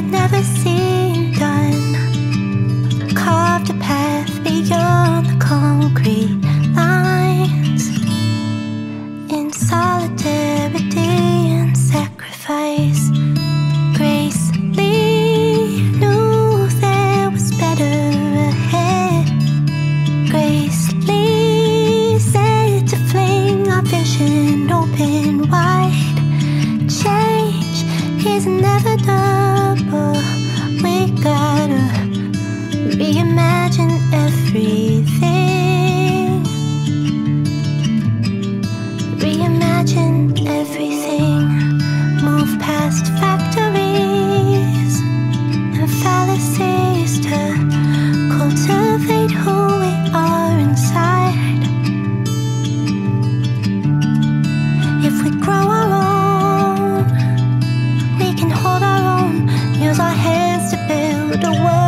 had never seen done. Carved a path beyond the concrete lines. In solidarity and sacrifice, Grace Lee knew there was better ahead. Grace Lee said to fling our vision open wide. Change is inevitable. Reimagine everything. Reimagine everything. Move past factories and fallacies to cultivate who we are inside. If we grow our own, we can hold our own. Use our hands to build a world